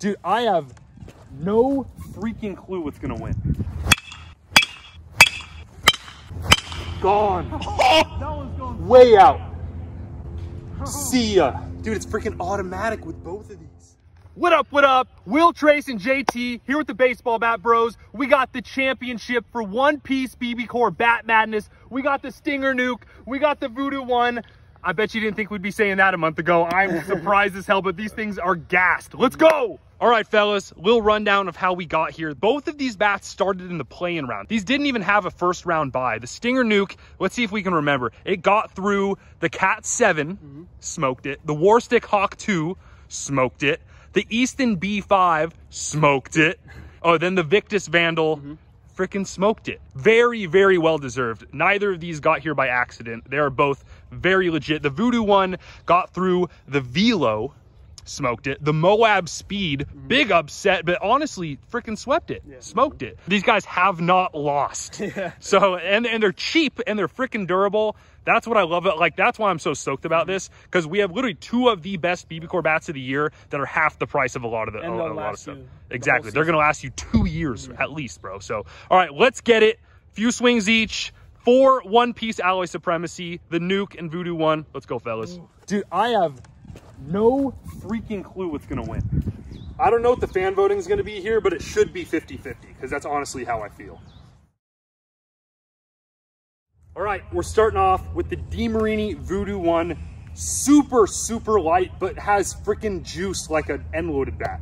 Dude, I have no freaking clue what's gonna win. Gone. That one's going Way out. See ya. Dude, it's freaking automatic with both of these. What up, what up? Will Trace and JT here with the Baseball Bat Bros. We got the championship for One Piece BBCOR Bat Madness. We got the Stinger Nuke. We got the Voodoo One. I bet you didn't think we'd be saying that a month ago. I'm surprised as hell, but these things are gassed. Let's go! All right, fellas, little rundown of how we got here. Both of these bats started in the play-in round. These didn't even have a first round buy. The Stinger Nuke, let's see if we can remember. It got through the Cat 7, smoked it. The Warstic Hawk 2, smoked it. The Easton B5, smoked it. Oh, then the Victus Vandal, freaking smoked it. Very, very well deserved. Neither of these got here by accident. They are both very legit. The Voodoo one got through the Velo, smoked it. The Moab Speed, mm-hmm. big upset, but honestly, freaking swept it, smoked it. These guys have not lost. Yeah. So, and, and they're cheap and they're freaking durable. That's what I love. It. Like, that's why I'm so stoked about mm-hmm. this because we have literally two of the best BBCOR bats of the year that are half the price of a lot of the, a, a lot of stuff. the Exactly. They're going to last you two years mm-hmm. at least, bro. So, all right, let's get it. Few swings each. Four one piece alloy supremacy, the nuke and voodoo one. Let's go, fellas. Dude, I have no freaking clue what's going to win. I don't know what the fan voting is going to be here, but it should be 50 50 because that's honestly how I feel. All right, we're starting off with the DeMarini Voodoo one. Super, super light, but has freaking juice like an end-loaded bat.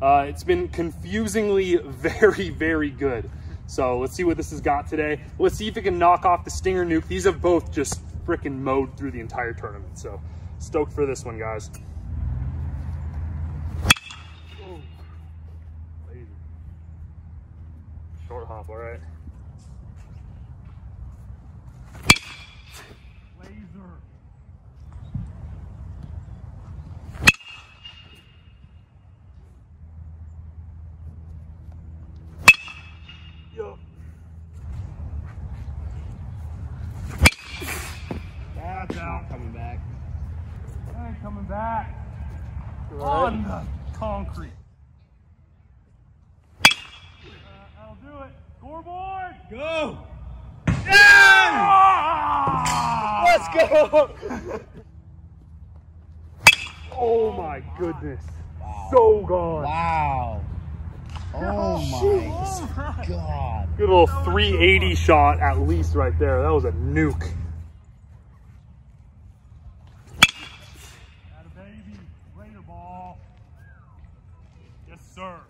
Uh, it's been confusingly very, very good. So let's see what this has got today. Let's see if it can knock off the Stinger Nuke. These have both just freaking mowed through the entire tournament. So stoked for this one, guys. Short hop, all right. laser. Yo. That's out. coming back. I ain't coming back. All On the concrete. Uh, I'll do it. Scoreboard. Go! Let's go! oh my goodness. So gone. Wow. Oh my god. Good little 380 shot at least right there. That was a nuke. Baby. Later ball. Yes, sir.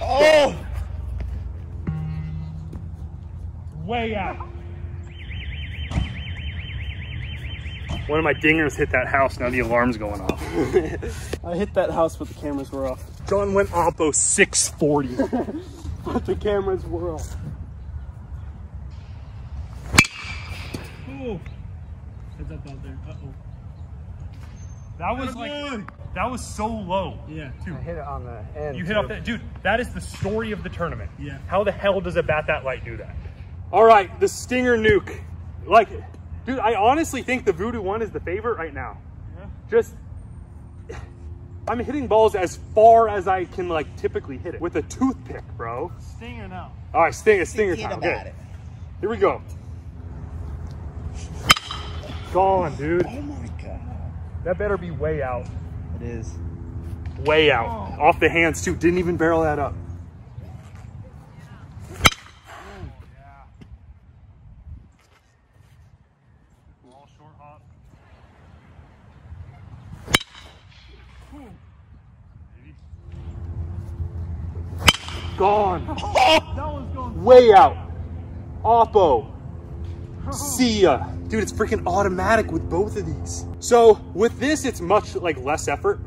Oh! Way out. One of my dingers hit that house. Now the alarm's going off. I hit that house, but the cameras were off. John went oppo 640. But the cameras were off. Ooh. Heads up out there. Uh-oh. That was like, that was so low. Yeah. Too. hit it on the end. You hit off that. Dude, that is the story of the tournament. Yeah. How the hell does a bat that light do that? All right, the Stinger Nuke. Like, dude, I honestly think the Voodoo one is the favorite right now. Yeah. Just, I'm hitting balls as far as I can, like, typically hit it with a toothpick, bro. Stinger now. All right, Stinger, Stinger Thinking time. about Okay, it. here we go. Gone, dude. Oh my god. That better be way out. It is. Way out. Oh. Off the hands, too. Didn't even barrel that up. Ball short hop. Maybe. Gone. That one's going Way out. Oppo. See ya. Dude, it's freaking automatic with both of these. So with this, it's much like less effort.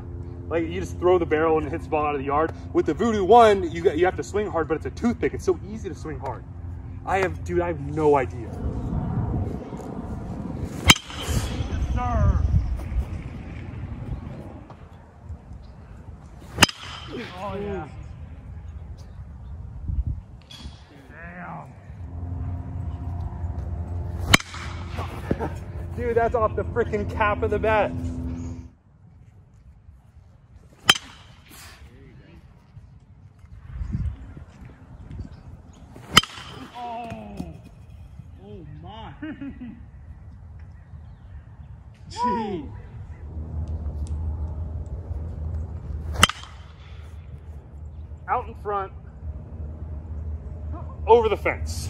Like you just throw the barrel and it hits the ball out of the yard. With the Voodoo one, you got you have to swing hard, but it's a toothpick. It's so easy to swing hard. I have, dude, I have no idea. Yes. Oh, yeah. Dude, that's off the freaking cap of the bat. Oh. Oh my. Gee. Out in front. Over the fence.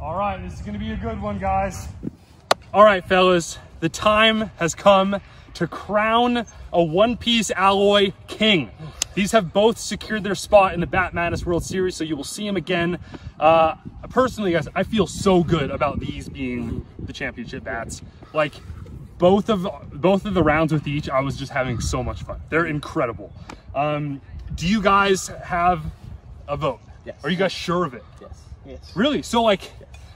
All right, this is gonna be a good one, guys. All right, fellas, the time has come to crown a One Piece Alloy King. These have both secured their spot in the Bat Madness World Series, so you will see them again. Uh, personally, guys, I feel so good about these being the championship bats. Like, both of both of the rounds with each, I was just having so much fun. They're incredible. Um, do you guys have a vote? Yes. Are you guys sure of it? Yes. Yes. Really? So like,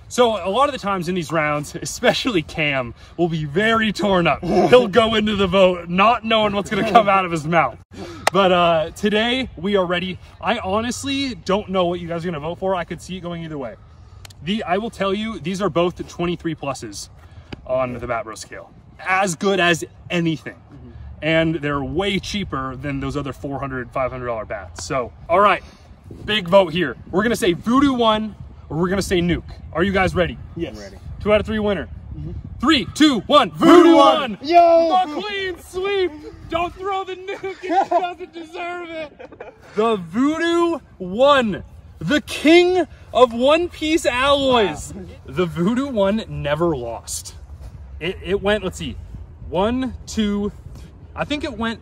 so a lot of the times in these rounds, especially Cam, will be very torn up. He'll go into the vote not knowing what's going to come out of his mouth. But uh, today we are ready. I honestly don't know what you guys are going to vote for. I could see it going either way. The I will tell you, these are both 23 pluses on the Bat Bro scale. As good as anything. And they're way cheaper than those other 400 $500 bats. So, all right, big vote here. We're going to say Voodoo 1 or we're going to say Nuke. Are you guys ready? Yes. ready. Two out of three winner. Mm-hmm. Three, two, one. Voodoo one. Yo! The clean sweep. Don't throw the nuke. It doesn't deserve it. The Voodoo one. The king of One Piece alloys. The Voodoo one never lost. It, it went, let's see, one, two, I think it went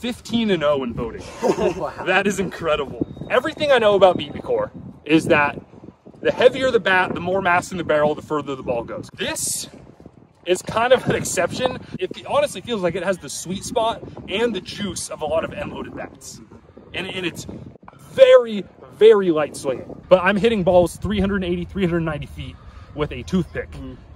15 and 0 in voting. That is incredible. Everything I know about BBCOR is that the heavier the bat, the more mass in the barrel, the further the ball goes. This is kind of an exception. It honestly feels like it has the sweet spot and the juice of a lot of end-loaded bats. And, and it's very, very light swinging. But I'm hitting balls 380, 390 feet with a toothpick,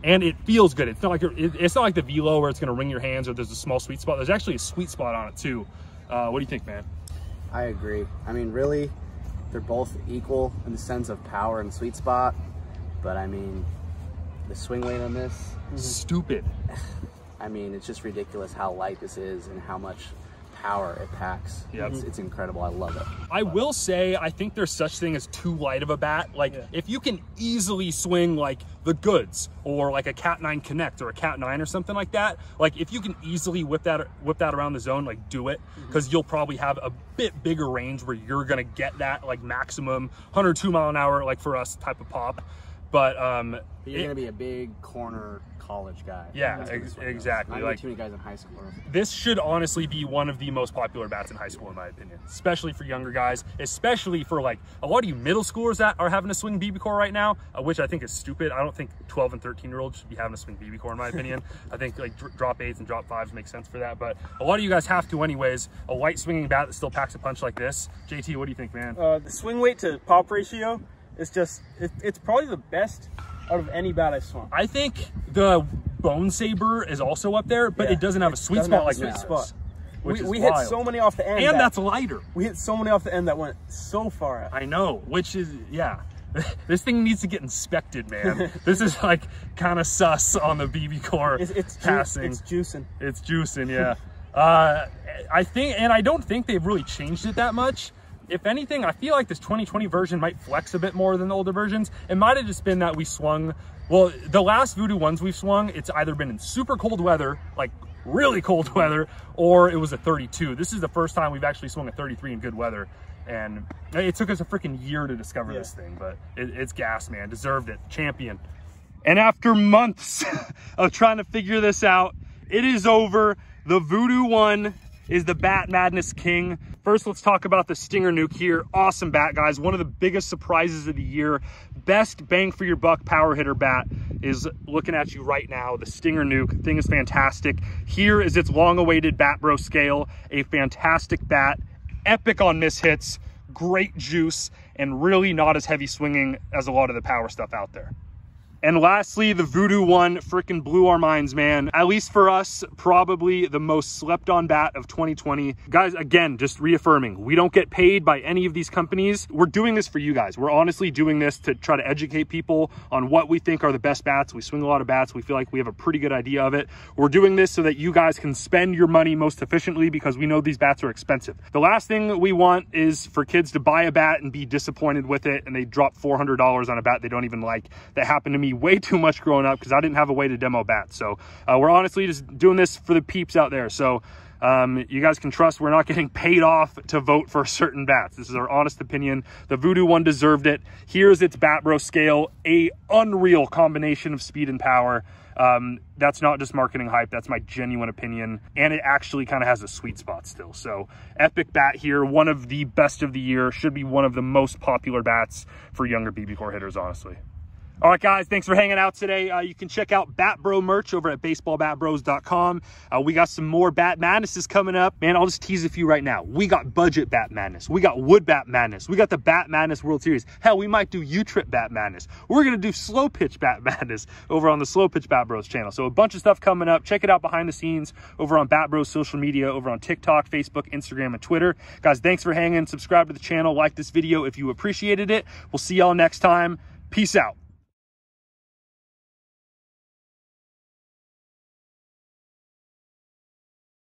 and it feels good. It's not like you're- it's not like the velo where it's going to wring your hands or there's a small sweet spot. There's actually a sweet spot on it too. Uh, what do you think, man? I agree. I mean, really, they're both equal in the sense of power and sweet spot. But I mean, the swing weight on this, Stupid. I mean, it's just ridiculous how light this is and how much power it packs. Yep. It's, it's incredible. I love it. I will say, I think there's such thing as too light of a bat. Like, if you can easily swing like the goods or like a Cat 9 Connect or a Cat 9 or something like that, like if you can easily whip that whip that around the zone, like do it, mm-hmm. because you'll probably have a bit bigger range where you're gonna get that like maximum 102 mile an hour, like for us type of pop. But um, But you're it- gonna be a big corner college guy. Yeah, ex- this one exactly, Not like- too many guys in high school. this should honestly be one of the most popular bats in high school, in my opinion, especially for younger guys, especially for like a lot of you middle schoolers that are having to swing BBCOR right now, uh, which I think is stupid. I don't think 12 and 13 year olds should be having to swing BBCOR, in my opinion. I think like dr- drop eights and drop fives make sense for that, but a lot of you guys have to, anyways. A light swinging bat that still packs a punch like this. JT, what do you think, man? Uh, the swing weight to pop ratio is just, it, it's probably the best out of any bat I've swung. I think the Bonesaber is also up there, but Yeah, it doesn't have a sweet spot like sweet this. spot. We we hit so many off the end. and that- that's lighter. we hit so many off the end that went so far out. I know, which is yeah. this thing needs to get inspected, man. this is like kind of sus on the BBCOR It's, it's, ju- passing. it's juicing. It's juicing, yeah. uh, I think, and I don't think they've really changed it that much. If anything, I feel like this 2020 version might flex a bit more than the older versions. It might have just been that we swung. Well, the last Voodoo ones we've swung, it's either been in super cold weather, like really cold weather, or it was a 32. This is the first time we've actually swung a 33 in good weather. And it took us a freaking year to discover Yeah. this thing, but it, it's gas, man. Deserved it. Champion. And after months of trying to figure this out, it is over. The Voodoo one is the Bat Madness King. First, let's talk about the Stinger Nuke here. Awesome bat, guys. One of the biggest surprises of the year. Best bang for your buck power hitter bat is looking at you right now. The Stinger Nuke thing is fantastic. Here is its long-awaited Bat Bro scale. A fantastic bat. Epic on miss hits. Great juice and really not as heavy swinging as a lot of the power stuff out there. And lastly, the Voodoo one freaking blew our minds, man. At least for us, probably the most slept on bat of 2020. Guys, again, just reaffirming, we don't get paid by any of these companies. We're doing this for you guys. We're honestly doing this to try to educate people on what we think are the best bats. We swing a lot of bats. We feel like we have a pretty good idea of it. We're doing this so that you guys can spend your money most efficiently because we know these bats are expensive. The last thing we want is for kids to buy a bat and be disappointed with it and they drop $400 on a bat they don't even like. That happened to way too much growing up because I didn't have a way to demo bats. So uh, we're honestly just doing this for the peeps out there. So um, you guys can trust we're not getting paid off to vote for certain bats. This is our honest opinion. The Voodoo one deserved it. Here's its Bat Bro scale, a unreal combination of speed and power. Um, that's not just marketing hype. That's my genuine opinion. And it actually kind of has a sweet spot still. So epic bat here, one of the best of the year, should be one of the most popular bats for younger BBCOR hitters, honestly. All right, guys, thanks for hanging out today. Uh, you can check out Bat Bro merch over at baseballbatbros.com. Uh, we got some more Bat Madnesses coming up. Man, I'll just tease a few right now. We got Budget Bat Madness. We got Wood Bat Madness. We got the Bat Madness World Series. Hell, we might do U-Trip Bat Madness. We're going to do Slow Pitch Bat Madness over on the Slow Pitch Bat Bros channel. So a bunch of stuff coming up. Check it out behind the scenes over on Bat Bros social media, over on TikTok, Facebook, Instagram, and Twitter. Guys, thanks for hanging. Subscribe to the channel. Like this video if you appreciated it. We'll see y'all next time. Peace out.